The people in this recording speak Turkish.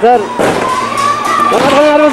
Sir. Bakar kang harus